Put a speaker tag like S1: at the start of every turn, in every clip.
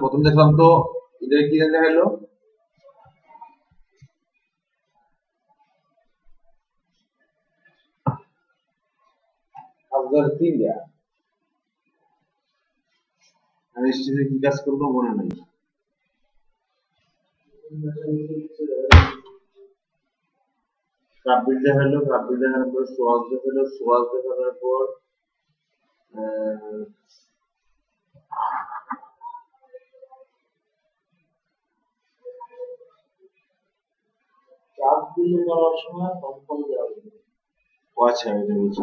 S1: প্রথম দেখলাম তো এটা কি দেখাইলো? কি কাজ করব মনে নেই। কাব্বিল দেখানোর পর সোয়াজ দেখাইলো সোয়াজ দেখানোর পর আহ,
S2: চাপ বিল করার সময় কম্পন দেওয়া
S1: আচ্ছা এটা বুঝছি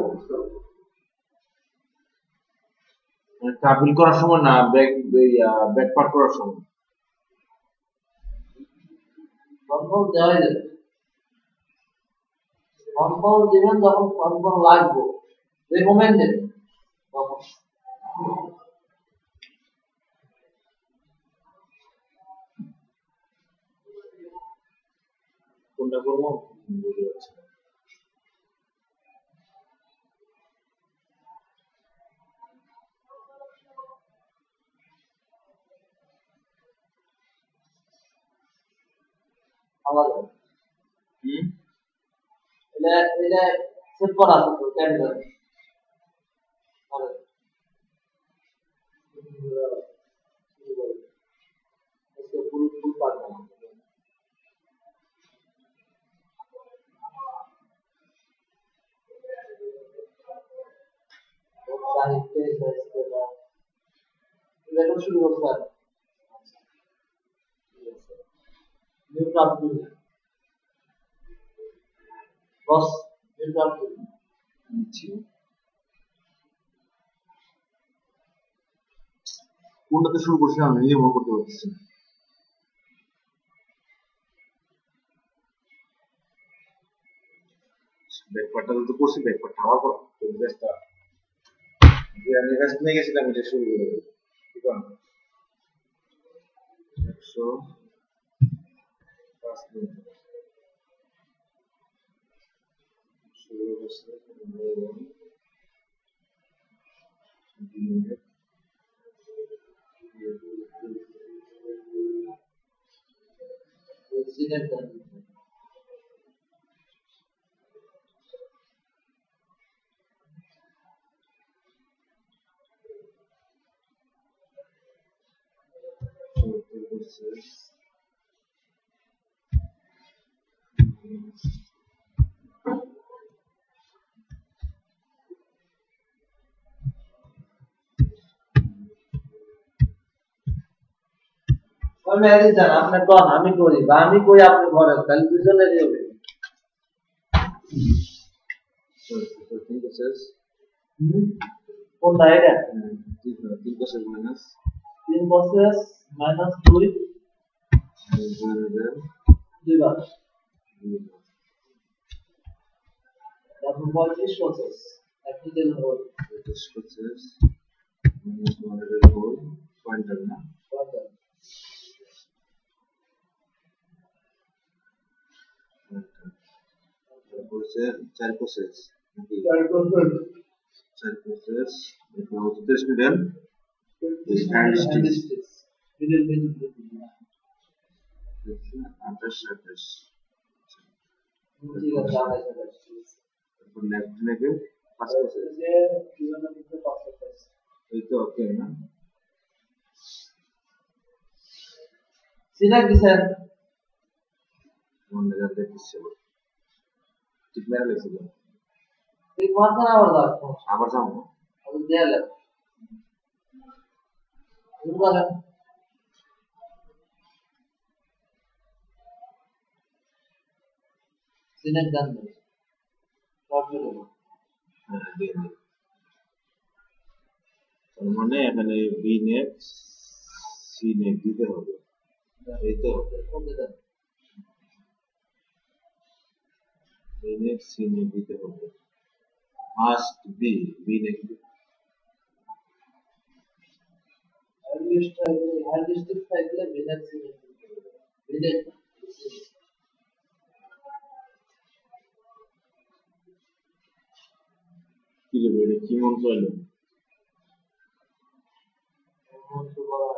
S1: মানে করার সময় না ব্যাক ব্যাক পার করার সময়?
S2: কম্পন দেওয়াই যাবে। কম্পন দিবেন যখন কম্পন লাগবে। রেকমেন্ড দেবেন। তখন
S1: কোনটা করব বুঝতে পারছি না।
S2: আলাদা
S1: হুম
S2: এটা এটা সেভ করা আছে তো ক্যামেরা ফুল ফুল পারবে না সাহিত্যে শুরু আব্দুল বস আব্দুল
S1: কোনটাতে শুরু করছি আমি নিজে মনে করতে পারতেছি না। ব্যাকপারটা তো করছি ব্যাকপারটা আমার পর ব্যাসটা আমি কাছে নিয়ে গেছিলাম এটা শুরু করে দেবো। ঠিক আছে একশো পাঁচ মিনিট শুরু করছে দুই মিনিট
S2: সিনেট গান
S1: শুরু করছে
S2: ওই মেহেদি যান আপনি কন আমি করি বা আমি
S1: তিন প্রসেস প্রসেস মাইনাস
S2: প্রসেস দুই দুইবার তারপর পঁয়ত্রিশ প্রসেস একটি দিন হল।
S1: প্রসেস মাইনাস পয়েন্টার না তারপর হচ্ছে চার প্রসেস চার প্রসেস এরপর হচ্ছে medium Distances. Arkadaşlar arkadaşlar. Bu ne diyor? Paspas. Evet, okey mi? Sinek
S2: güzel. Onlardan
S1: da bir şey var. Tipler öyle söylüyor.
S2: Bir masana var da.
S1: Amazon mu?
S2: Onu değerler. দুর্বল scenic গান দেবে তারপরে দেবো
S1: হ্যাঁ দিয়ে দিই। তার মানে এখানে বি নেক সি নেক দিতে হবে এই তো
S2: কোনটা দেন
S1: বি নেক সি নেক দিতে হবে মাস্ট বি বি নেক
S2: হ্যান্ডলিস্ট হ্যান্ডলিস্ট থাকলে বিনাক সিনেক বিনাক
S1: কি দেবে এটা কি মন্ত্র এলো
S2: মন্ত্র বলা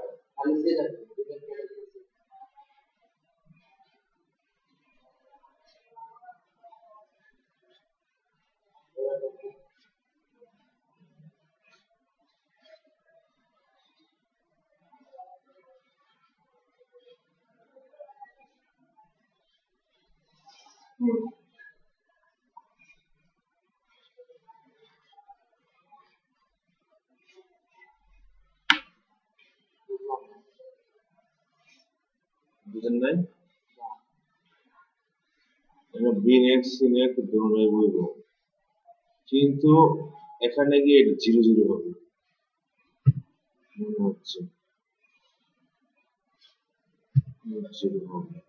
S1: বুঝেন নাই? এটা বি নেট সি নেট দুটোই বইব কিন্তু এখানে গিয়ে জিরো জিরো হবে। মনে হচ্ছে। জিরো হবে।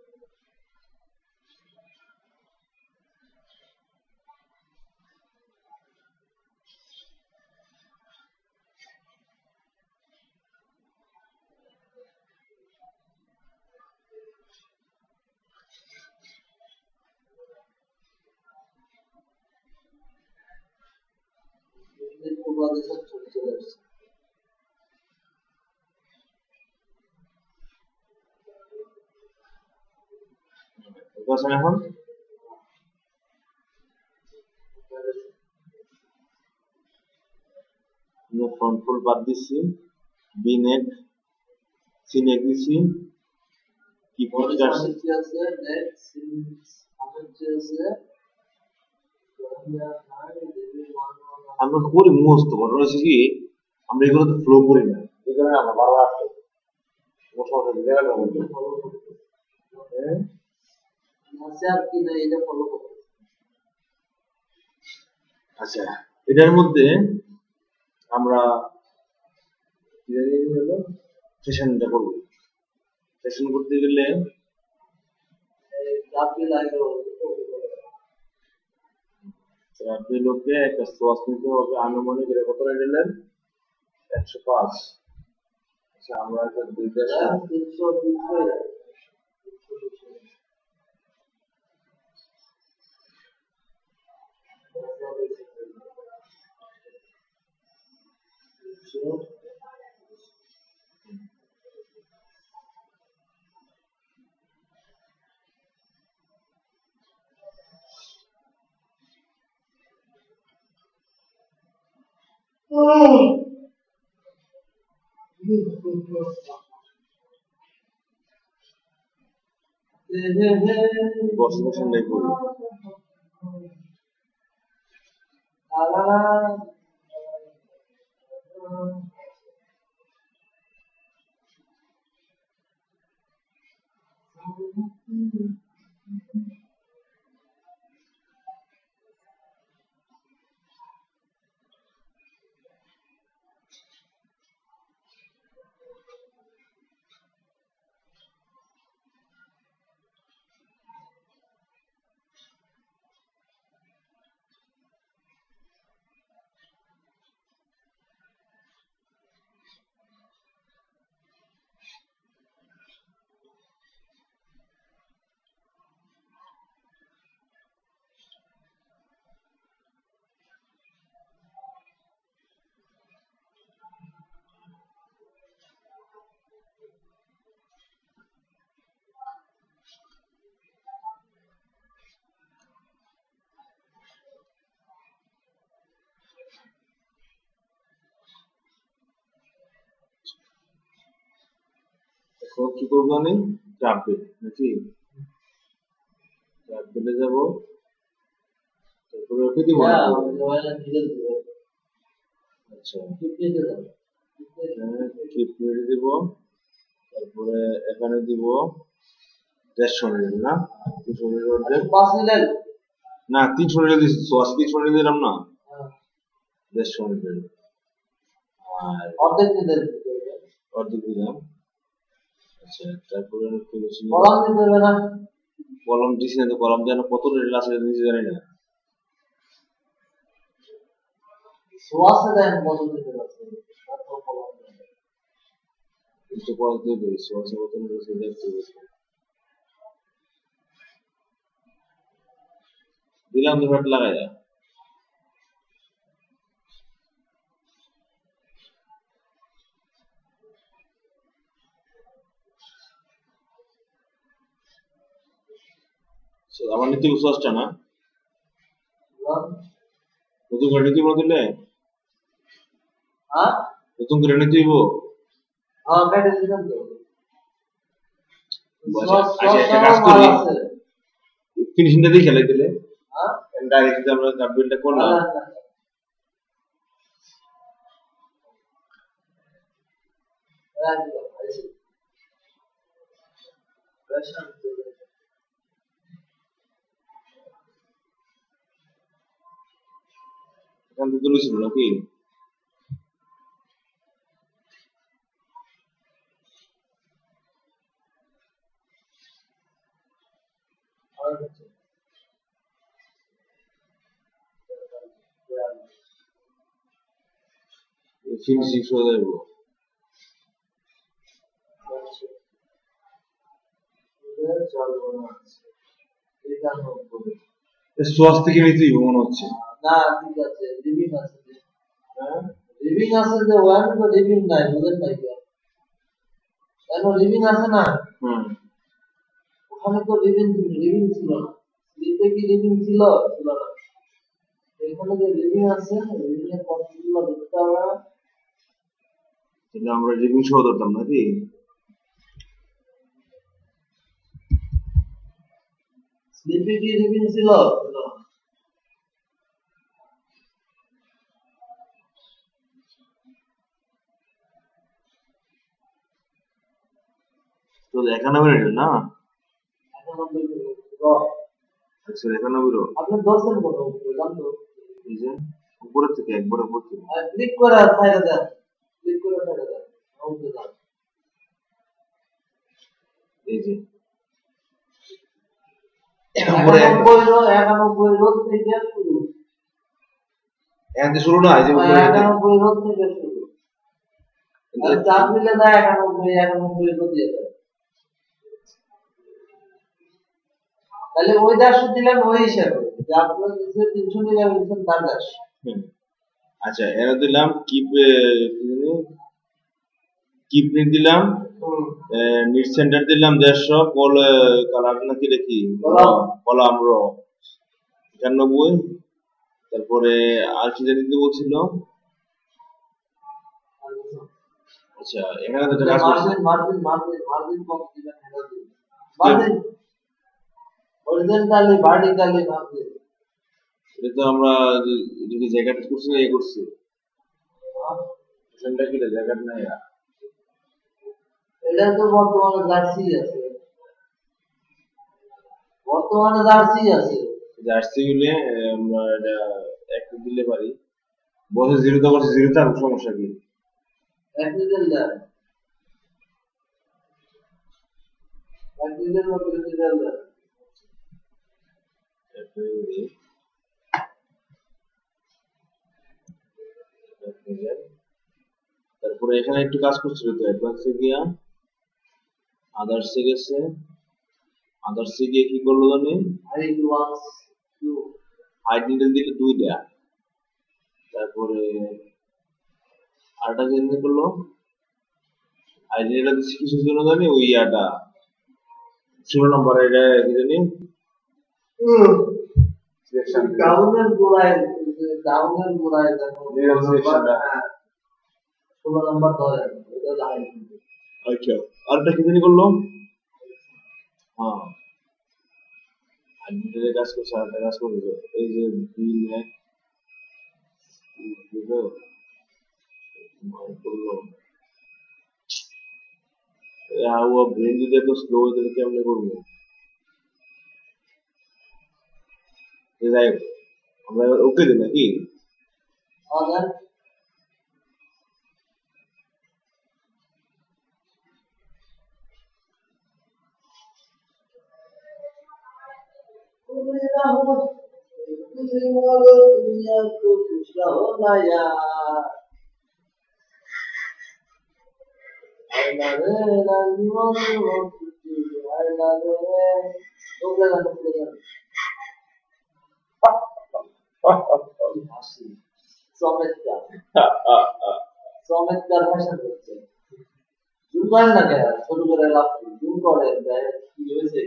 S1: কাটতে বলে
S2: উপবাদে সব চলে চলে আসছে
S1: বুঝছেন এখন ফ্রন্ট ফুল বাদ দিচ্ছি বি নেট সি নেট দিচ্ছি কি করতে
S2: আছে আছে
S1: করি মুখস্থ ঘটনা হচ্ছে কি আমরা এগুলো তো ফ্লো করি না। এই কারণে আমরা বারবার আসতে হয়। আচ্ছা এটার মধ্যে আমরা সেশনটা করব। সেশন করতে গেলে লোককে একটা সোয়াস নিতে হবে আনুমানিক রেকর্ড করে নিলেন একশো পাঁচ। আচ্ছা আমরা একটা দুইটা
S2: তিনশো তিনশো
S1: বস সেশনটাই করি এখন কি করব আমি? বেড নাকি? চাপ বেডে যাব। তারপরে ওকে দিব? আচ্ছা। মেরে দিব। তারপরে এখানে দিব দেড়শো মিনিট না? লিটার অর্ধেক।
S2: পাঁচ
S1: না তিনশো দিচ্ছি তিনশো দিলাম না?
S2: হ্যাঁ।
S1: দেড়শো লিটার আর
S2: অর্ধেক
S1: অর্ধেক দিলাম। আচ্ছা তারপরে কি বলছি
S2: কলাম দিতে হবে না।
S1: কলম দিছি না তো কলম যেন কত লিটার আছে নিজে জানি না।
S2: সোয়াশে দেন কত দিতে পারছেন তারপর কলাম দেবেন।
S1: একটু দেবে সসে কত লিটার দেখতে হবে দিলাম তো লাগাই। আমার নিতে সসটা না।
S2: বুঝলাম?
S1: নতুন করে নিতে বলতে
S2: হ্যাঁ?
S1: নতুন করে নিতে হইব।
S2: হ্যাঁ কেটে দিলেন তো
S1: আচ্ছা,
S2: সস-
S1: আচ্ছা, একটা
S2: সস
S1: কাজ
S2: মাল
S1: করি।
S2: আছে।
S1: ফিনিশিংটা দিয়ে খেলাই দিলে।
S2: হ্যাঁ?
S1: ডাইরেক্ট আমরা কাপবিলটা করলাম।
S2: না, না, না। রাখ দিলাম, আইসি। রেশন দিলে।
S1: এখান থেকে তুলেছিল নাকি
S2: আর হচ্ছে।
S1: ফিনিশিং শো যাইব
S2: না ঠিক আছে রিভিং আছে রিভিং আছে যে ওয়ান তো রিভিং নাই বুঝেন নাই কেন? রিভিং আছে না? ওখানে তো রিভিং রিভিং ছিল না। স্লিপে কি রিভিং ছিল? ছিল না। এখানে যে রিভিং আছে রিভিং এর হবে।
S1: তাহলে আমরা রিভিউ শো ধরতাম নাকি?
S2: স্লিপে কি রিভিং ছিল? ছিল না।
S1: তো একানব্বই না। একশো একানব্বই রো।
S2: আপনি ধরছেন কত জানতো
S1: এই যে উপরের থেকে একবারে উপর থেকে।
S2: ক্লিক করে সাইডে দেন। ক্লিক করে সাইডে দেন। ওকে যান।
S1: এই যে।
S2: একানব্বই রোদ থেকে শুরু।
S1: এখান শুরু না এই যে
S2: একানব্বই রোদ থেকে শুরু। চাপ দিলে না একানব্বই একানব্বই রোদ দিয়ে দেয়। তাহলে ওই দেড়শো দিলেন ওই হিসাবে। যে আপনার নিচে তিনশো নিলে নিচ্ছেন তার দেড়শো
S1: আচ্ছা এরা দিলাম কিপ নিট দিলাম নিট সেন্টার দিলাম দেড়শো কল কালার নাকি দেখি
S2: কলাম।
S1: র একানব্বই। তারপরে আর কি জানি বলছিল আচ্ছা এখানে তো
S2: margin margin margin margin vertically margin
S1: এটা তো আমরা যদি জায়গাটা করছি না ইয়ে করছি। সেন্টার কি জায়গাটা নাই
S2: এটা তো বর্তমানে জার্সি আছে। বর্তমানে জার্সি আছে।
S1: জার্সি গুলে আমরা এটা একটা দিলে পারি। বসে জিরো তো বসে জিরো তার সমস্যা কি?
S2: এক দেন এক লিটার মতো লিটার দেন
S1: দিই। মিনিট। তারপরে এখানে একটু কাজ করছিল তো অ্যাডভান্সে গিয়া আদার্সে গেছে। আদার্সে গিয়ে কি করল জানি? হাইট নিডেল দিলে দুইটা তারপরে আরেকটা চেঞ্জ করল। হাইট নিডেল দিচ্ছে কিসের জন্য জানি? ওই ইয়াটা। ষোলো নম্বর এটা কি জানি?
S2: ডাউনের গোড়ায় ডাউনের গোড়ায় দেখো। ষোলো নম্বর
S1: আচ্ছা আরেকটা কি জানি করল? হ্যাঁ। কাজ করছে কাজ করল এই যে করল ও ব্রেন যদি কেমনে করব? যাই হোক। আমরা এবার ওকে দিই নাকি
S2: আমাদের তুমি রহো তুমি বলো দুনিয়া কো খুশ রহো না यार আয়লা রে জীবন মুক্তি আয়লা রে তোমরা গান করে গান হাসি চমৎকার চমৎকার ভাষা করছে জুম করে না কেন ছোট করে লাভ জুম করে দেয় কি হয়েছে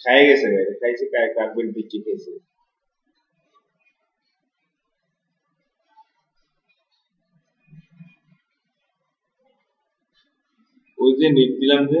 S1: খাই গেছে গাড়ি খাইছে কায় কাকবেন পিচি খেয়েছে ওই যে নিট দিলাম যে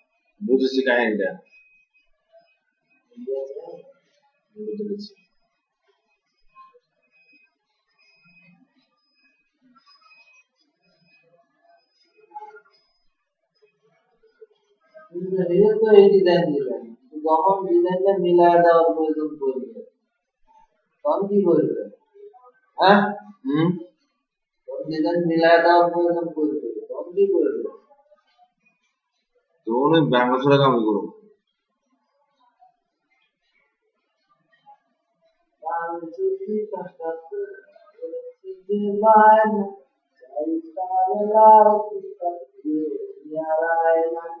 S1: বুঝেছি কাহিনীটা বুঝতে পেরেছি
S2: রিয়েল তো এই ডিজাইন দিলেন যখন ডিজাইনটা মিলায় দেওয়ার প্রয়োজন পড়বে তখন কি করবে হ্যাঁ
S1: হুম
S2: তখন ডিজাইন মিলায় দেওয়ার প্রয়োজন পড়বে তখন কি করবে
S1: তো অনেক বাংলা ছড়া কামি করো
S2: I'm যদি কাটাতে যে মান চাই তার কি করতে ইয়ারায় না। ওই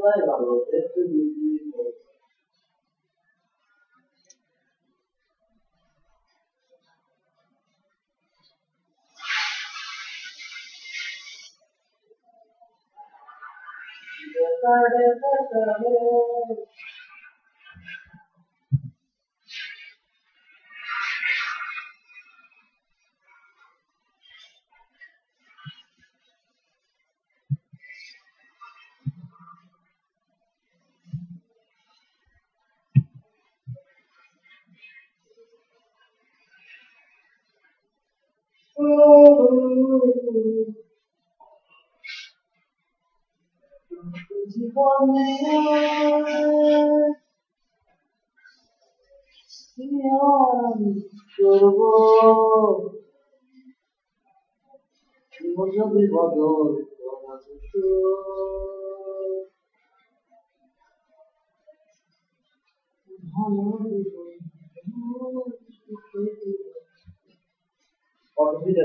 S2: পুরাই ভালো একটু বিজি জীবনে করব জীবন যদি বদল করা যেত ভালো কত ফিট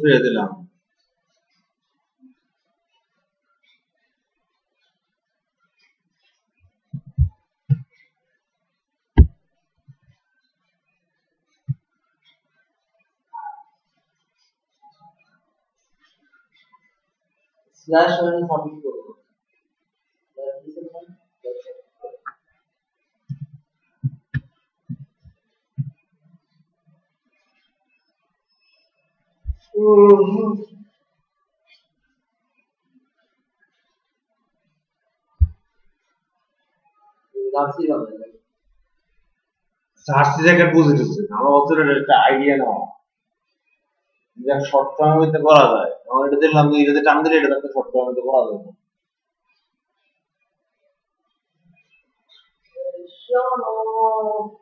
S1: ফিরে দিলাম।
S2: স্ল্যাশ ওয়ানে সাবমিট রাখছি হবে
S1: বুঝে দিচ্ছে। আমার অতটা একটা আইডিয়া না যা শর্ট টার্ম হইতে করা যায় আমার এটা দেখলাম এটাতে টান দিলে এটা শর্ট টার্ম হইতে করা যায়। না। শুরু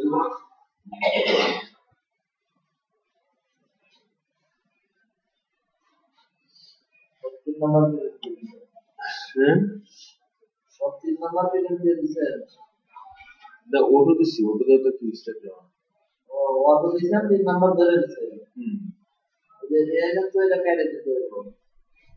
S1: দিব
S2: তিন নাম্বার দিয়ে সব তিন নাম্বার পেজে দিয়ে দিছেন
S1: দা ওটু দিছি ওটু তো স্টেপ
S2: ও অত দিছেন তিন নাম্বার ধরে দিছেন
S1: হুম
S2: যে এটা তো এটা কেটে দিতে হবে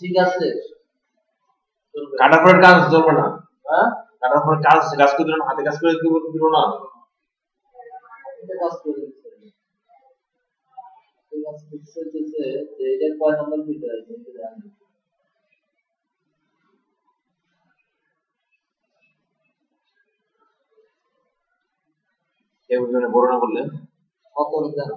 S2: ঠিক আছে। চলবে।
S1: কাটার কাজ চলবে না।
S2: হ্যাঁ?
S1: কাটার পরে কাজ কাজ করে দিল না হাতে কাজ করে দিব দিল না।
S2: এটা কাজ করে দিচ্ছে। এই কাজ করতেছে হচ্ছে যে এটা কয় নাম্বার ভিতরে আছে? এটা
S1: বুঝলে বড় করলে
S2: সতেরো দেন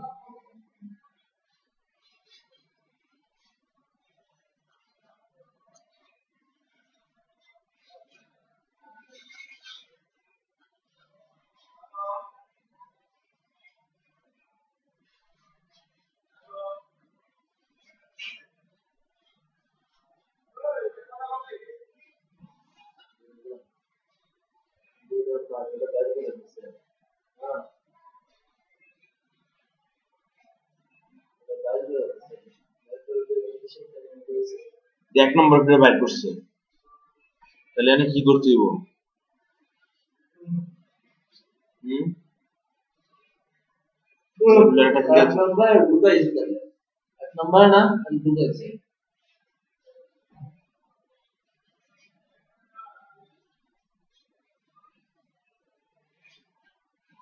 S2: এটা বাইরে করে দিচ্ছে হ্যাঁ এটা বাইরে করে দিচ্ছে বাইরে করে দিয়ে মেডিসিন ট্রেনিং করেছে
S1: যে এক নম্বর করে বাইর করছে। তাহলে আমি কি করতে হইব? হুম? লেটারটা ঠিক
S2: এক
S1: আছে
S2: নম্বরে ঢুকাইছে তাহলে এক নম্বরে না খালি ঢুকাইছে
S1: হ্যাঁ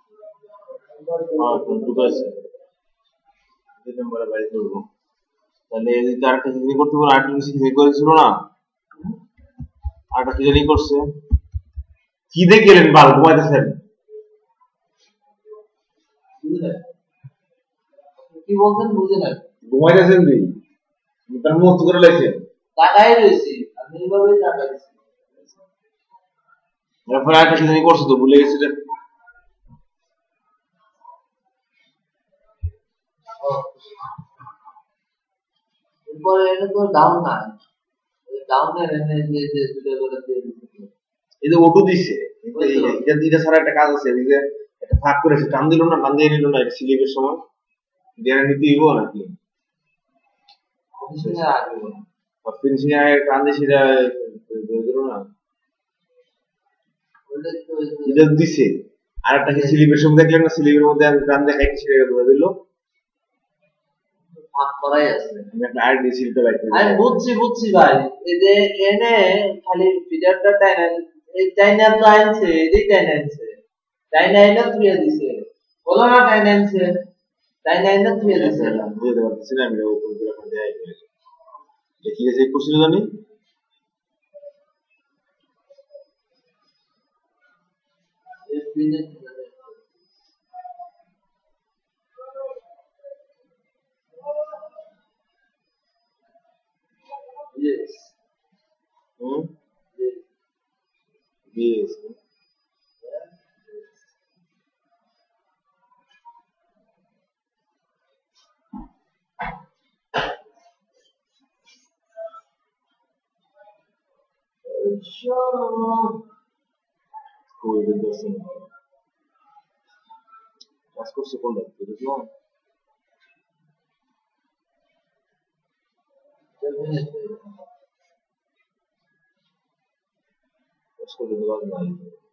S1: ঠিক আছে দুই নম্বরে বাইর করব তাহলে এই আরেকটা কি করতে পারো আরেকটা কিছু করেছিল না? আরেকটা কি করছে? কি দেখে বাল? ঘুমাইতেছেন?
S2: কি বলছেন বুঝে না।
S1: ঘুমাইতেছেন তুই তার মস্ত করে লেখছেন
S2: টাকাই রয়েছে আমি এইভাবেই টাকা দিচ্ছি।
S1: এরপরে আরেকটা কি জানি করছে তো ভুলে গেছি রে।
S2: এরপরে এটা তো ডাউন না ডাউনের এনে যে যে দুটো করে দিয়ে
S1: এই যে ওটু দিছে এটা দুইটা ছাড়া একটা কাজ আছে এদিকে একটা ফাঁক করেছে টান দিল না টান দিয়ে নিল না স্লিপের সময়। দিয়ে নিতে হইব নাকি
S2: ফিনিশিং এর
S1: টান দিয়ে সেটা দিল না।
S2: যে
S1: এটা দিছে। আর একটা কি স্লিপের সময় দেখলেন না স্লিপের মধ্যে প্রাণ দেখাই সেটা ধরে দিল।
S2: ভাগ করাই আছে।
S1: আমি একটা আইডি স্লিপটা বাইক
S2: আমি বুঝছি বুঝছি ভাই। এই যে এনে খালি ফিডারটা টাইনা এই টাইনা তো আনছে এটাই টাইনা আনছে। টাইনা এনে তুলে দিছে। বলো না টাইনা আনছে। টাইনা এনে তুলে দিছে
S1: বুঝতে পারতেছি না আমি ওপেন করে দেখাই করে কি চেক করছিল জানি?
S2: Yes.
S1: হুম
S2: Yes.
S1: Yes. Cool, good person. কাজ করছে কোনটা বুঝলো কাজ করতে দেওয়া নাই
S2: Huh?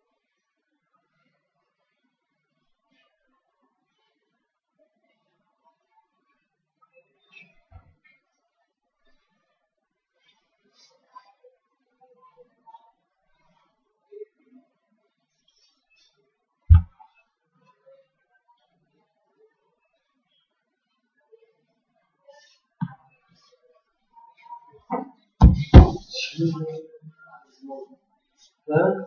S2: Né?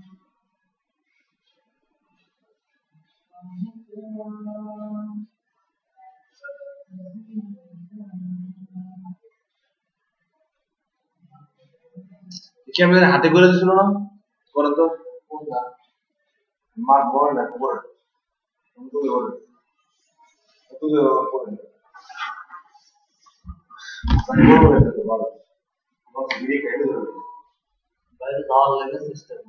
S1: ক্যামেরা হাতে করে দিছিল না? করে তো। মার বল না বল। তুমি বল। তুমি বল বল। বল বল।
S2: বাইরে দাও লাগে সিস্টেম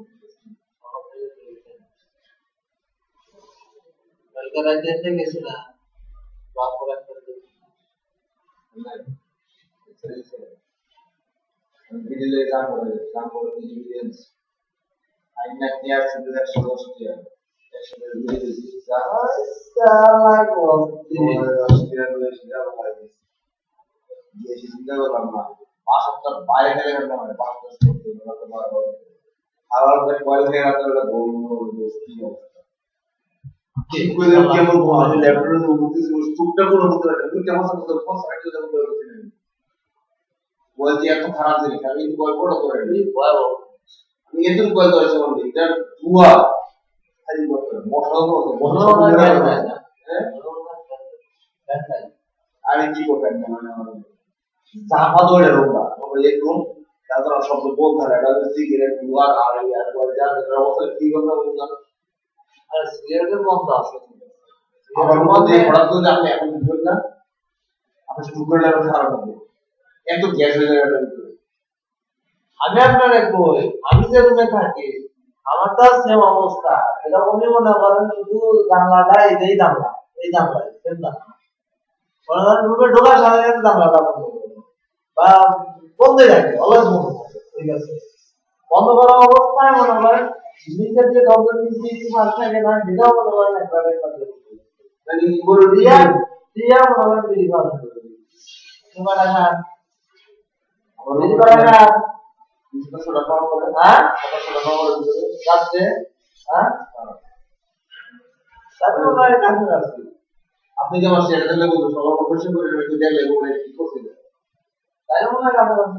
S1: চিন্তা করলাম না পাঁচ সপ্তাহ বাইরে গেলে কেন মানে পাঁচ দশ করতে খাওয়ার পরে পয়লা থেকে রাত্রে বেলা ঘুম কি অবস্থা আমি কি করতেন মানে আমার। চাপা ধরে রোগা এরকম তারপর শব্দ বলতে হয় সিগারেট ধোয়া আর আর যা অবস্থা কি আমার করে এখন শুরু
S2: আমি আমি রুমে থাকি আমারটা সেম অবস্থা এটা উনি মনে করেন শুধু জানলাটা এই জানলা এই জানলা সেম জানলা রুমে ঢোকার সাথে সাথে জানলাটা বন্ধ বা বন্ধই থাকে অলওয়েজ বন্ধ ঠিক আছে বন্ধ করা অবস্থায় মনে করেন মনে
S1: বলে
S2: করে হ্যাঁ? হ্যাঁ? তারপরে কাছে আছে
S1: আপনি যে আমার দিলে বলতো করে রেখে কি
S2: তাই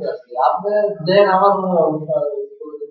S2: আছি। আপনি দেন আমার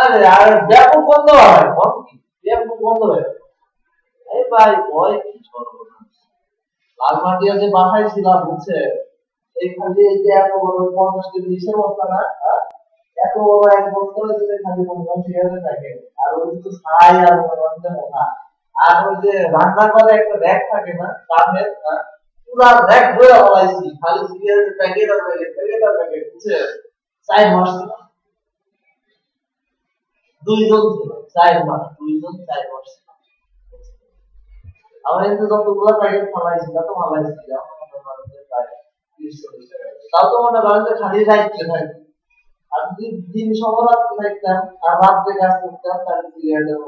S2: আরে ব্যাপক এত বড় পঞ্চাশ এক বস্তা খালি থাকে। আর ওই তো ছাই আর ওই যে রান্না করে একটা র্যাক থাকে না, কাঠের? পুরা র্যাক ভরে ফলাইছি। খালি প্যাকেট আর প্যাকেট প্যাকেট আর প্যাকেট বুঝছে চাই মাস ছিলাম দুইজন চার মাস দুইজন চার মাস রাখতে যদি দিন সবরাত্রি থাকতাম, আর রাত্রে কাজ করতাম, তাহলে সিগারেটের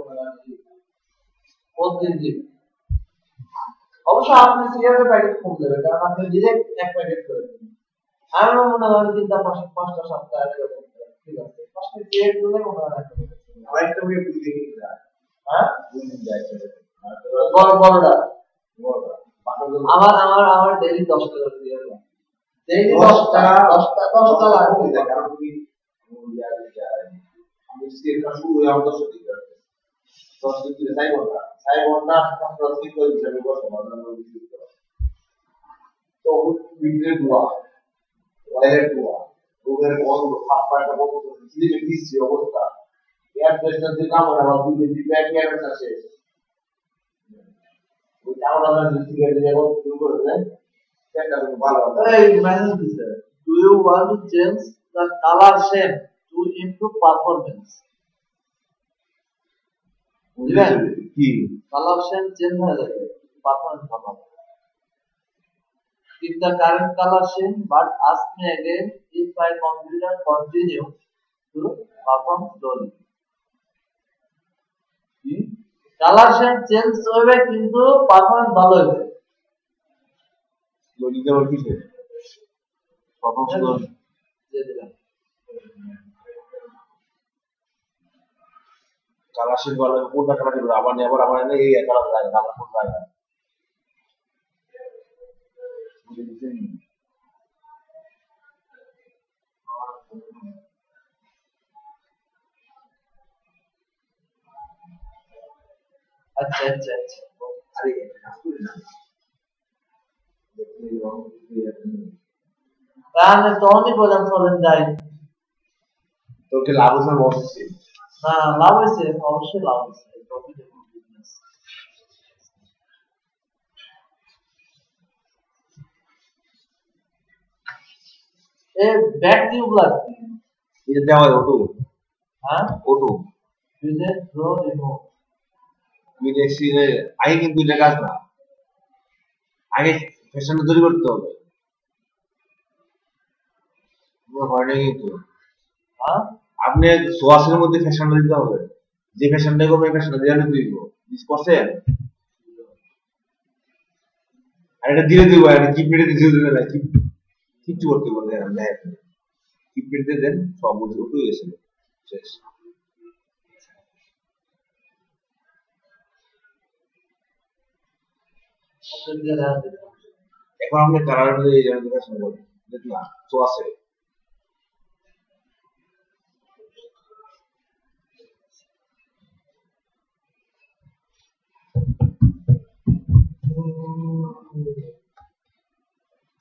S2: অবশ্য আপনি সিগারেটের প্যাকেট কম দেবেন, কারণ আপনি ডিরেক্ট এক প্যাকেট করে দেবেন। আমার মনে করেন তিনটা পাঁচটা পাঁচটা সপ্তাহ এরকম ঠিক আছে? পাঁচটা সিগারেট দিলে মনে হয়
S1: গেছে
S2: হ্যাঁ
S1: দুই দিন যায়।
S2: বড় বড়টা
S1: আমার
S2: আমার আমার ডেইলি দশ টাকা দিয়ে ডেইলি দশটা দশটা দশটা লাগবে।
S1: কারণ কি আমি সিগারেট শুরু হয়ে আমার দশ দিন দশ দিন থেকে চাই ঘণ্টা। চাই ঘণ্টা পাঁচটা দিন করে দিচ্ছে আমি বসে তো ভিতরে ধোয়া ওয়ালের ধোয়া রোগের গন্ধ হাত পাটা অবস্থা। এয়ার দিয়ে কামড় দুই দিন এয়ার ওই কামড় শুরু করে দেয় সেটা ভালো
S2: color shade to improve বুঝলেন?
S1: কি?
S2: Color shade change হয়ে যাবে performance ভালো Keep the current color shade, but ask me again if my computer continue to perform slowly. Colour shade change হবে কিন্তু পারফরম্যান্স ভালো হবে
S1: লজিক আবার কিসে প্রথম
S2: দিয়ে দিলাম।
S1: কালার শেষ ভালো কোনটা কালার আবার আবার এনে এই কালার লাগে আবার কোন লাগে বুঝে দিচ্ছেন
S2: আচ্ছা আচ্ছা আচ্ছা।
S1: আরে এটা কাজ করি না।
S2: তাহলে তখনই বললাম চলেন যাই।
S1: তোকে লাভ হচ্ছে লস হচ্ছে
S2: না লাভ হয়েছে অবশ্যই লাভ হয়েছে। এ ব্যাক টিউব লাগবে
S1: এটা দেওয়া ওটু
S2: হ্যাঁ?
S1: ওটু
S2: ইউজের প্রো রিমোট
S1: বিদেশি আগে কিন্তু এটা কাজ না। আগে ফ্যাশন তৈরি করতে হবে। হয় না কিন্তু।
S2: হ্যাঁ?
S1: আপনি সোয়াসের মধ্যে ফ্যাশনটা দিতে হবে। যে ফ্যাশনটা করবে ফ্যাশনটা দেওয়া দিব। করছেন আর এটা ধীরে দিব আর কি পেটে দিতে দেবে না কি কিচ্ছু করতে পারবে না দেখেন কি পেটে দেন সব বুঝে উঠে গেছিল শেষ
S2: আপনাদের রাত
S1: এখন আপনি কালার এই জায়গায় ফ্যাশন করবেন দেখলাম সোয়াসে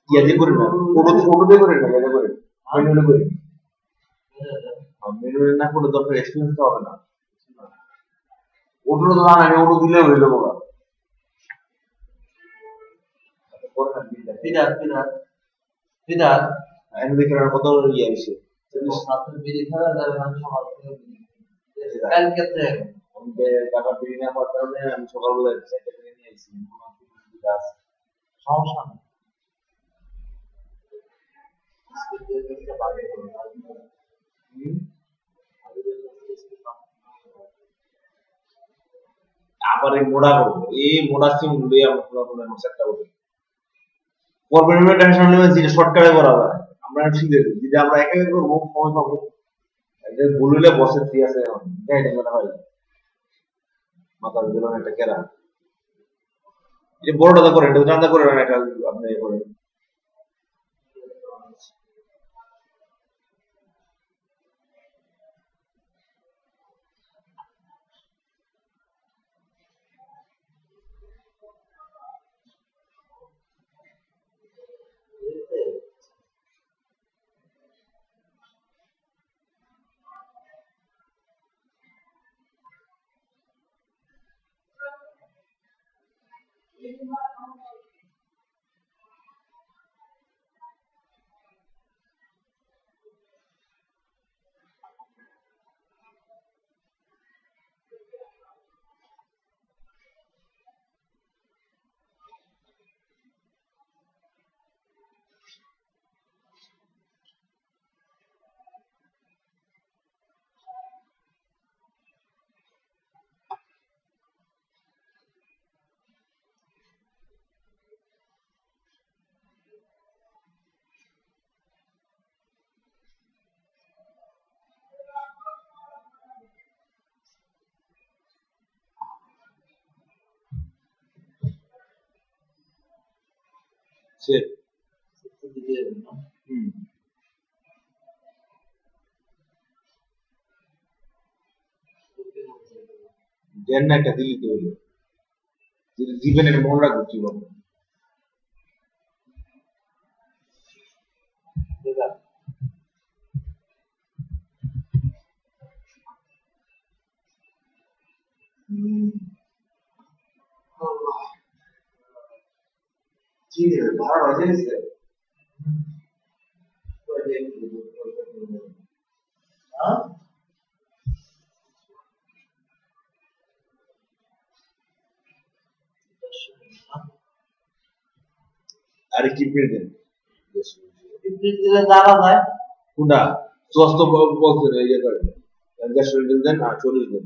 S1: ইয়াতে করে না ওটোতে ওটোতে করে না করে মেনুলে করে। মেনুলে না দরকার হবে না। ওটো তো না আমি ওটো দিলে হয়ে যাব না আমি দেখি কত ইয়ে আছে
S2: যাবে কালকে
S1: টাকা পাওয়ার কারণে আমি সকালবেলা চারটে নিয়ে
S2: সমস্যা নেই।
S1: এই মোড়া করব। এই মোড়া সিম আমরা করব। কর্পোরেট শর্টকাটে করা যায় আমরা শিখে আমরা একা একা করব, সময় পাবো। এটা বলিলে বসে ঠিক আছে এখন। এটা হয় মাথার ভিতরে একটা কেরা? বড়টা এটা জানতে করেন একটা আপনি করেন। সে হুম দেন না একটা দিলি তো হলো। যদি দিবেন এটা মনে রাখব কি বলব কি দেবে ভাড়া রয়েছে নিচ্ছে
S2: হ্যাঁ
S1: আরে কি পেয়ে দেন
S2: দিলে জানা যায়
S1: কোনটা চুয়াত্তর বলছে না ইয়ে করে দেড়শো লিটার দেন আর চল্লিশ দেন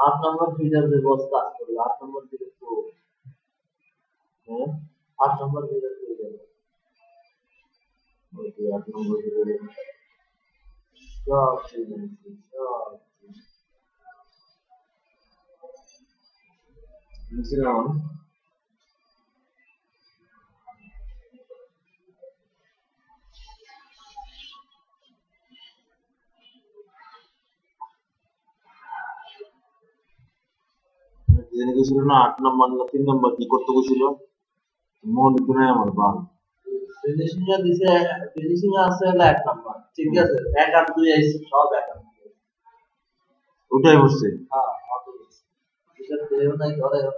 S2: আট নম্বর ফিডার যে বস কাজ করল আট নম্বর দিকে তো
S1: হ্যাঁ?
S2: আট নম্বর ফিডার হয়ে গেল
S1: ওকে আট নম্বর করে
S2: সব আছে, সব ঠিক।
S1: জেনে গেছিল না আট নম্বর না তিন নম্বর কি করতে গেছিল মন দিত না আমার বাল
S2: ফিনিশিং দিছে ফিনিশিং আছে হলো এক নম্বর। ঠিক আছে এক আর দুই আইছে সব এক
S1: ওটাই বসছে
S2: হ্যাঁ এটা দেও নাই ধরে নাই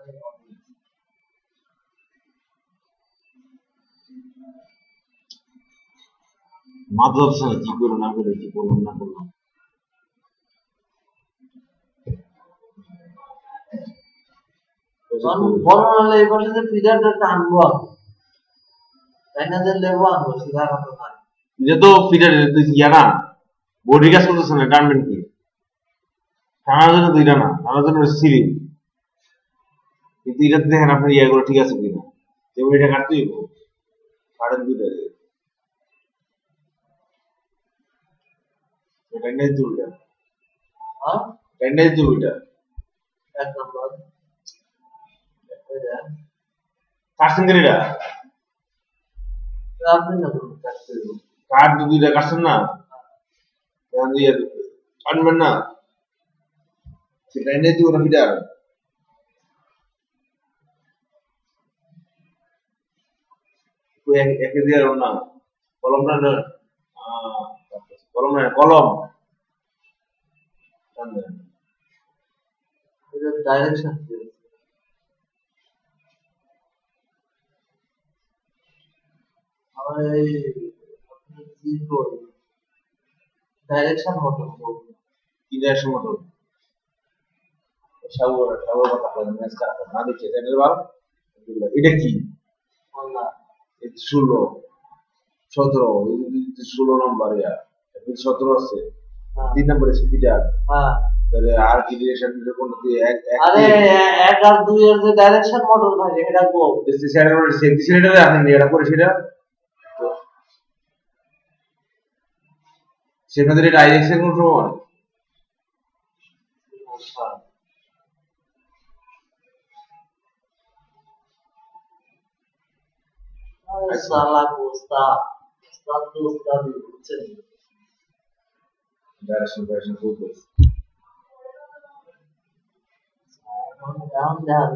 S1: কি করে না করে কি করলাম না করলাম?
S2: তখন বড় হলে এই পাশে যে ফিডারটা টানবো আমি তাই না যে লেবো আনব? সিধা কথা না।
S1: এটা তো ফিটার ইয়া না বডি কাজ করতেছে না টানবেন কি? টানার জন্য তো না টানার জন্য সিলিং কিন্তু এটাতে দেখেন আপনার ইয়াগুলো ঠিক আছে কিনা যেমন এটা কাটতেই কাটেন দুইটা ওইটা
S2: হ্যাঁ?
S1: তো ওইটা
S2: এক নম্বর।
S1: কাটছেন কেন এটা
S2: আপনি না করুন কাটতে দেবো।
S1: কাঠ দুইটা কাটছেন না এখন দিয়ে কাটবেন না সে টাইন্ডাই তো ওরা ফিটার একে দিয়ে আর না কলমটা না আহ, কলম না কলম টানবেন।
S2: এটা ডাইরেকশন কি ডাইরেকশন
S1: কথা ম্যাচ না এটা কি? ষোলো। সতেরো। ষোলো নম্বর ইয়া। সতেরো আছে? তিন নম্বরে স্পিডার
S2: হ্যাঁ।
S1: তাহলে আর কি ডিরেকশন কোনটা দিয়ে এক
S2: আরে এক আর দুই এর যে ডাইরেকশন মোটর থাকে এটা গো
S1: সেটা সিলিন্ডারে আপনি এটা করে সেটা তো সেখানে এটা আইএক্সের কোন সময়
S2: আরে সালা কোস্তা উস্তাদ তো উস্তাদই বুঝছেন
S1: ডাইরেকশন ডাইরেকশন খুব বেশি
S2: এখন এখন দেখা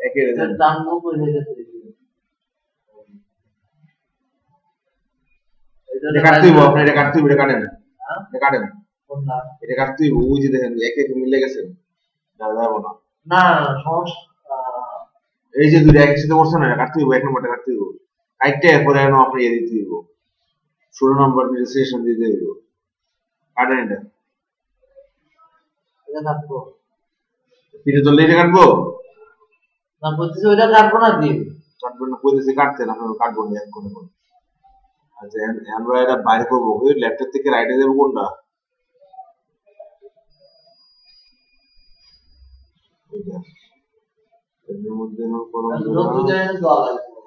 S2: এটা হয়ে গেছে
S1: এটা কাটতে হইব আপনি এটা কাটতে হইব এটা কাটেন? এটা কাটেন। এটা কাটতে হইব ওই যে দেখেন একে একে মিলে গেছে। না না
S2: না না, সমস্যা
S1: এই যে দুটো একসাথে করছে না কাটতে হইব এক নম্বরটা কাটতে হইব। একটা এরপরে এখন আপনি ইয়ে দিতে হইব। ষোলো নম্বর রেজিস্ট্রেশন দিতে হইব। কাটেন এটা।
S2: এটা কাটবো।
S1: পিঠে ধরলে এটা কাটবো?
S2: না বলতেছি ওইটা কাটবো না কি
S1: কাটবেন না কইতেছে কাটতে না কাটবো না এক করে করে। আচ্ছা আমরা এটা বাইরে করব। ওই ল্যাপটপ থেকে রাইটে দেবো কোনটা?
S2: রোদ
S1: দিলাম।
S2: দুইটা এনে দেওয়া লাগবে।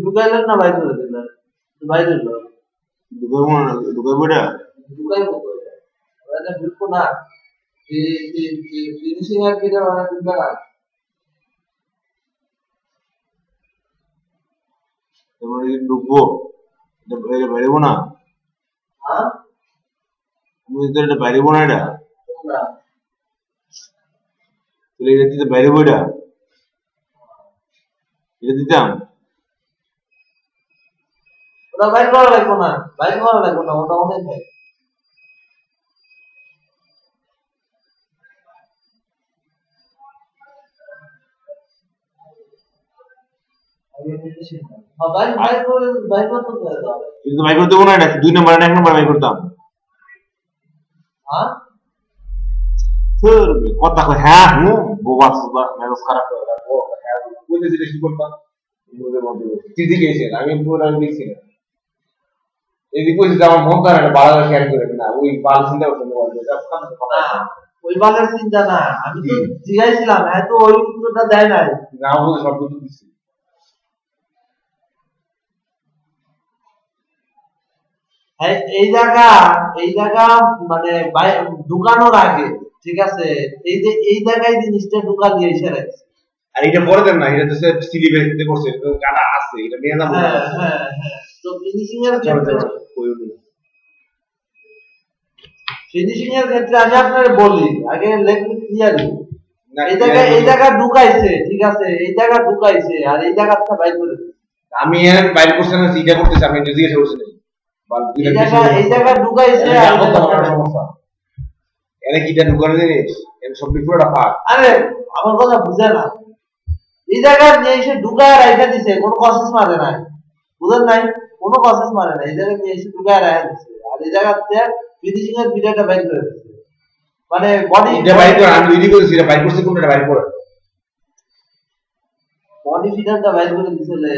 S2: দুইটা রোদ দেওয়া লাগবো এই যে ঢুকাইলেন না বাইর করে দিলেন বাইর হইল
S1: ঢুকাবো না ঢুকাবো এটা
S2: ঢুকাইবো তো ওটা ঢুকবো না ফিনিশিং আর কি ওরা ঢুকবে না
S1: এবার এটা ঢুকবো এটা এটা বাইরেবো না
S2: হ্যাঁ
S1: আমি তো এটা বাইরেবো না এটা
S2: তোমরা
S1: তাহলে এটা দিতে বাইরেবো এটা এটা দিতাম
S2: ওটা বাইর করা লাগবে না বাইর করা লাগবে না ওটা অনেক ভাই বাইর করতে
S1: না দুই নম্বর এক নম্বর বাইর করতাম।
S2: হ্যাঁ?
S1: তোর কথা কয় হ্যাঁ হুম বোবা মেজাজ খারাপ হয়ে গেল। হ্যাঁ করতাম? গিয়েছেন আমি পুরো আমি দেখছি না আমার মন না ওই বাল চিন্তা করতে
S2: না ওই বাঘের চিন্তা না আমি তো হ্যাঁ তো ওই উত্তরটা দেয় নাই।
S1: না বলে সব কিছু দিচ্ছি
S2: হ্যাঁ, এই জায়গা এই জায়গা মানে ঢুকানোর আগে ঠিক আছে এই যে এই জায়গায় জিনিসটা ঢুকা দিয়ে এসে রাখছে।
S1: আর এটা পরে দেন না এটা তো সিলিবে দিতে করছে কাটা আছে এটা নিয়ে যাব।
S2: হ্যাঁ হ্যাঁ হ্যাঁ। ফিনিশিং এর
S1: চলো
S2: ক্ষেত্রে। ফিনিশিং এর আমি বলি আগে লেখুন ক্লিয়ারলি এই জায়গা এই জায়গা ঢুকাইছে ঠিক আছে? এই জায়গা ঢুকাইছে আর এই জায়গাটা বাইর করে
S1: আমি এর বাইরে করছি না করতেছি আমি এটা জিজ্ঞেস করছি না।
S2: এই জায়গা এই জায়গা ঢুকাইছে আর
S1: সমস্যা। এনে কিটা ঢুকানো জিনিস এর সব পুরোটা ফাঁক।
S2: আরে আমার কথা বুঝে না। এই জায়গা এসে ঢুকায় রাখা দিছে কোনো কসেস মারে নাই। বুঝেন নাই? কোনো কসেস মারে নাই এই জায়গা নিয়ে এসে ঢুকায় রাখা দিছে আর এই জায়গাতে ফিনিশিং এর ভিডিওটা বাইর করে দিছে মানে বডি
S1: এটা বাইরে করে আমি তৈরি করেছি এটা বাইরে করছি কোনটা বাইরে করে।
S2: বডি ফিটারটা বাইর করে দিছে লে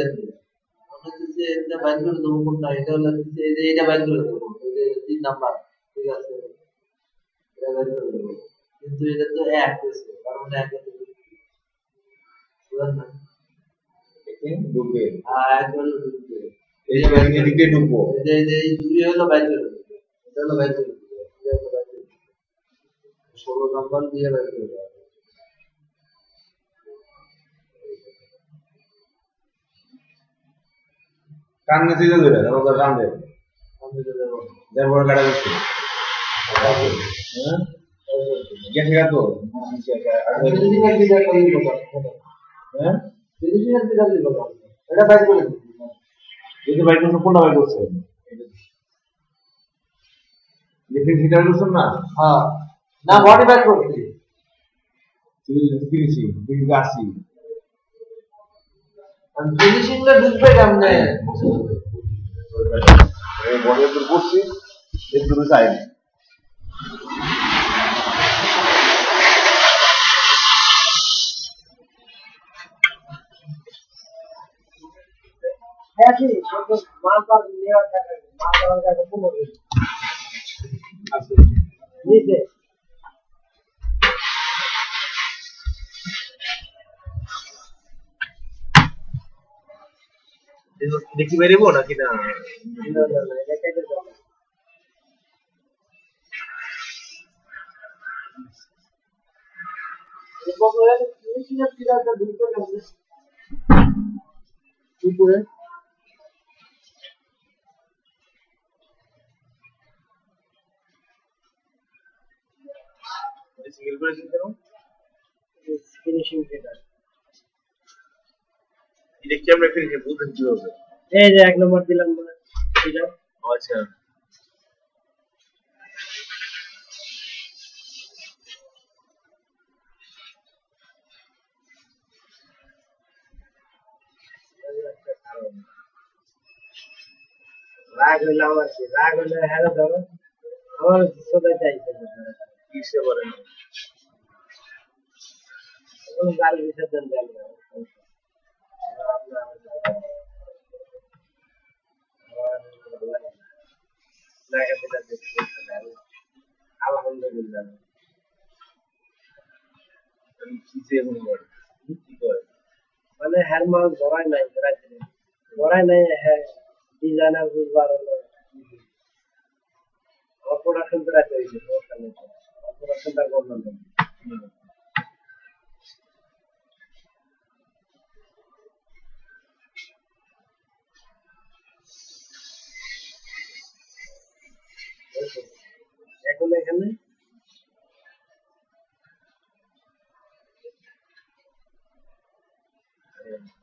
S2: দিছে এটা বাইর করে দেবো কোনটা? এটা হলো যে এটা বাইর করে দেবো যে তিন নাম্বার ঠিক আছে? এটা বাইর করে দেবো। কিন্তু এটা তো এক হয়েছে তার মানে এক হয়েছে বুঝলেন না?
S1: ঢুকবে
S2: আর এক হলো ঢুকবে
S1: এই যে বাইরে এদিক ঢুকবো।
S2: এই যে এই দুই হলো বাইর এটা হলো বাইর ষোলো নাম্বার দিয়ে বাইর
S1: কান্নে চিজে ধরে তারপর টান দেবে
S2: আমি তো দেবো।
S1: যার বড় কাটা দিচ্ছে হ্যাঁ? গেছে হ্যাঁ?
S2: এটা বাইর করে দিবো
S1: যদি বাইক করছে কোনটা বাইক করছে? লিখিং ফিটার করছেন না?
S2: হ্যাঁ। না বডি বাইর করছি।
S1: কিনেছি দেখি আসছি।
S2: আমি ফিনিশিং ঢুকবে কেমনে?
S1: বড় দূর করছি এর দূরে চাই দেখি বেরিয়েবো নাকি না?
S2: উপরে
S1: সিঙ্গেল করে দিতে কেন
S2: ফিনিশিং ভিডিও
S1: এটা কি আমরা ফিনিশে বুঝতে কি হবে
S2: এই যে এক নম্বর দিলাম বলে এটা
S1: আচ্ছা
S2: রাগ হইলে আমার কি রাগ হইলে হ্যাঁ ধরো আমার সোজা চাইছে
S1: কিসে বলেন
S2: কোনো গাড়ি বিসর্জন দেন না আলহামদুলিল্লাহ
S1: কিসে মনে করে কি করে
S2: মানে হ্যার মাল ধরাই নাই ধরাইছে ধরাই নাই হ্যাঁ ডিজাইনার বুঝবার হলো। আমার প্রোডাকশন প্রায় হয়েছে প্রোডাকশনটা
S3: এখন এখানে Yeah.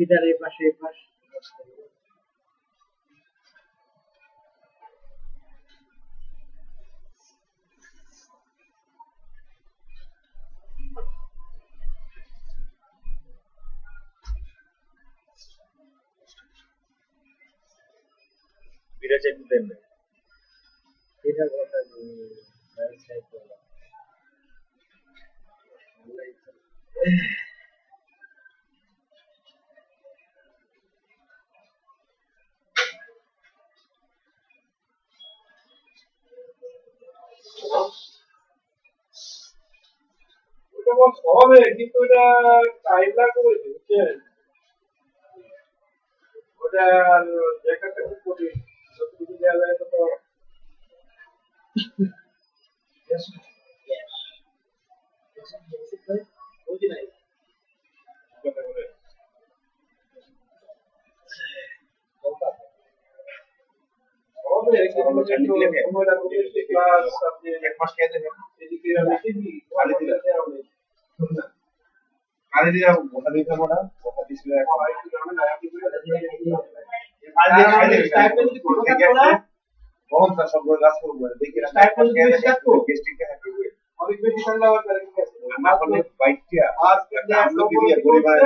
S3: ফিটার এই পাশে এই পাশ।
S1: বিরাট চেক
S4: বস হবে কিন্তু এটা টাইম লাগবে বুঝছেন ওটা জ্যাকেটটা খুব কঠিন যদি দেওয়া যায় তো কথা বলে হবে কিন্তু একটু সময়টা খুব বেশি প্লাস আপনি
S1: এক মাস খেয়ে দেবেন
S4: এদিকে বেশি দিই
S1: খালি দিলে।
S4: হবে
S1: কালে দিয়ে কথা দিতে হবে না কথা দিছিলে এখন
S4: আর একটু জানেন না আপনি করে
S1: বহুত তার সব গাছ করব দেখি না
S4: Stipend যদি কাজ করব।
S1: গেস্টিংটা হ্যাপি হবে
S4: অনেক বেশি ঠান্ডা হওয়ার কারণে ঠিক আছে
S1: না করলে বাইকটা
S4: আজকে যে
S1: আমরা কি দিয়ে
S4: একটা
S1: পরিবার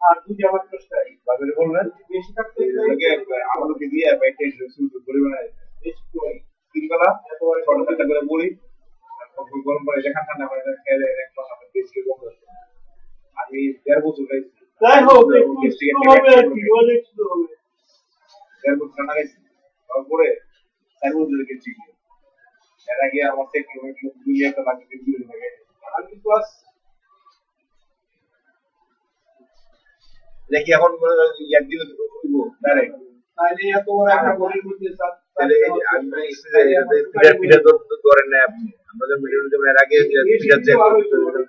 S4: আর দুই আমার প্রশ্নটাই
S1: বাজারে বলবেন
S4: বেশি থাকতে
S1: এগুলোকে আমরা কি দিয়ে বাইকটা শুরু পরিবার
S4: বেশি করে
S1: তিন বেলা
S4: একেবারে
S1: ছোট ছোট করে বলি গরম করে যেখান ঠান্ডা এক মাস। আমি দেড় বছর খাইছি
S4: যাই হোক
S1: দেড় বছর ঠান্ডা খাইছি তারপরে চার বছর গেছি এর আগে আমার থেকে দুই একটা লাগে দেখি এখন দিনে দিব ডাইরেক্ট
S4: তাইলে এত বড় একটা মধ্যে
S1: তাহলে করেন না আপনি। আমাদের মিডিয়াম দেবেন এর আগে ফিডার চেক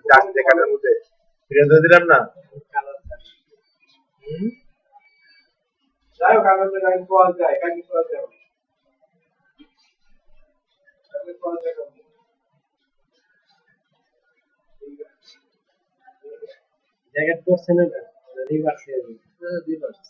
S1: চার্জ দেখানোর মধ্যে ফিডার তো দিলাম না?
S4: যাই হোক পাওয়া যায় গাড়ি পাওয়া যায় পাওয়া যায়
S3: জ্যাকেট পরছে না? Reverse
S2: reverse.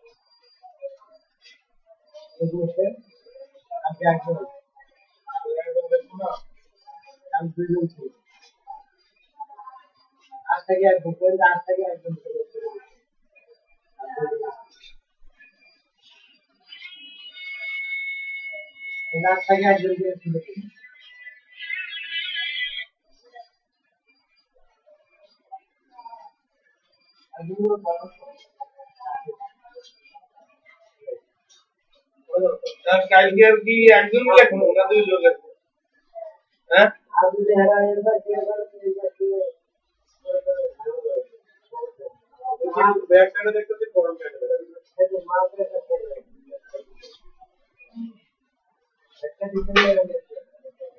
S4: শেয়ার এটা কি বেশি সমস্যা
S3: না এটা আমার কাছে জায়গা বড় জায়গা
S4: আমার
S3: ওই যে আমরা পিছনে যে ফুল একটা জায়গাটা
S4: তিন মিনিট লেখো না আমরা বড় আমরা দুইজন লেখো না আপনারা দালাল ভাইটা করছে তারপরে আপনারা টেকনিশিয়ান একজন লেখো
S3: আগে একজন
S4: একজন লেখো না
S3: আমি দুইজন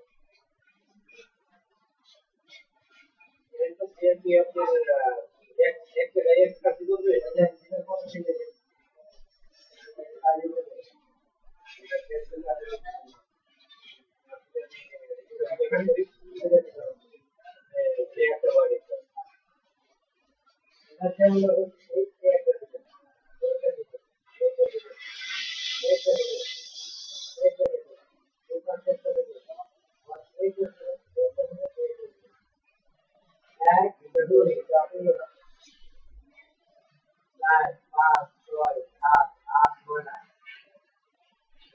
S3: ছিল আজ থেকে একজন পর্যন্ত আজ থেকে একজন ছিল আজ থেকে একজন Nine,
S4: five, four, half, half, one, nine.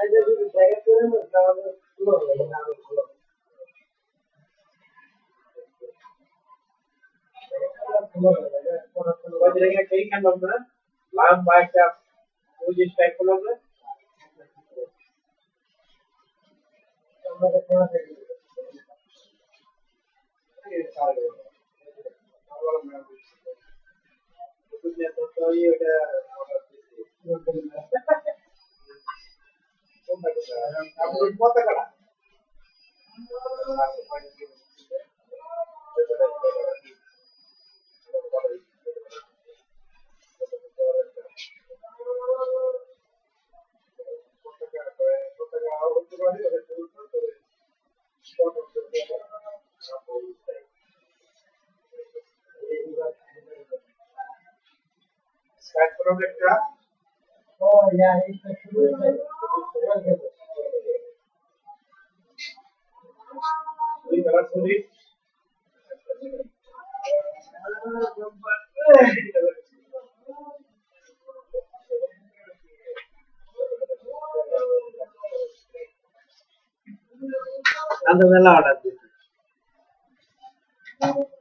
S4: না দুইজন লেখো হ্যাঁ
S3: আজ যদি হেরা হেরা কে
S4: ব্যাক সাইডে দেখতেছি গরম সাইডে
S3: একটা দিকে
S4: এতো দিয়ে কি আপনার এক এক জায়গায়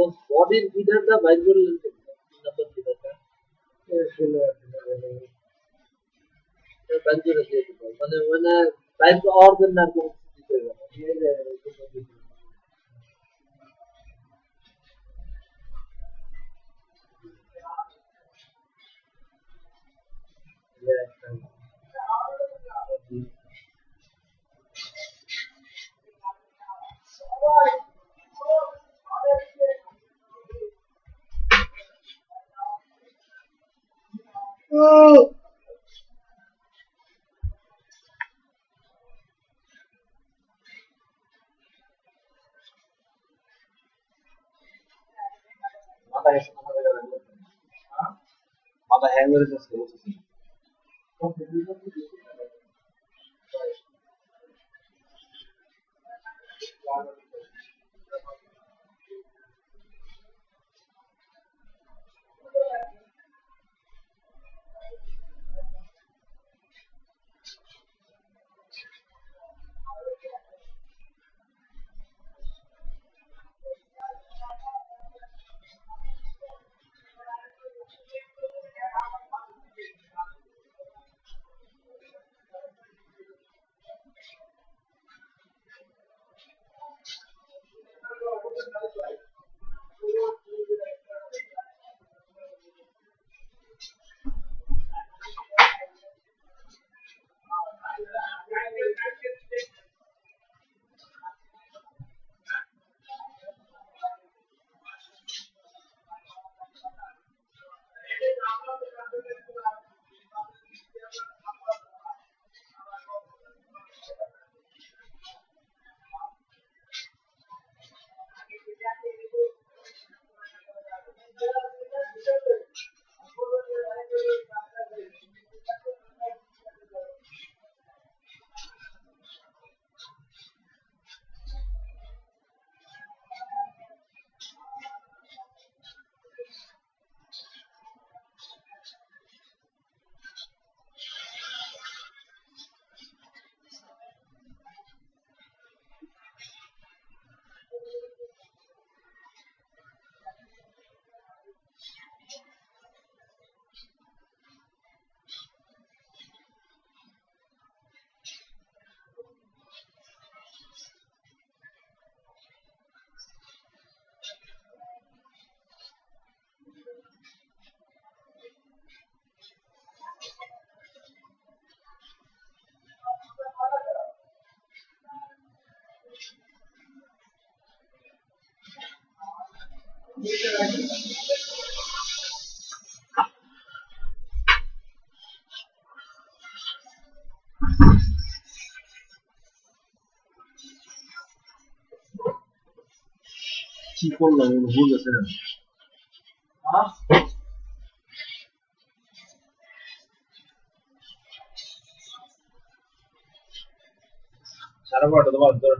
S2: তো বডির ফিডারটা বাইর করলেন নম্বর ফিডারটা বাইর করে দিয়ে। মানে মানে বাইর হওয়ার জন্য আর কোনো কিছু দিতে হবে
S1: মাথা গেছে মাথা গেছে মাথা হ্যাং হয়ে যাচ্ছে বুঝছিস কি করলাম কোনো বুঝতেছে না
S2: হ্যাঁ
S1: সারা বারোটা তো বাদ ধর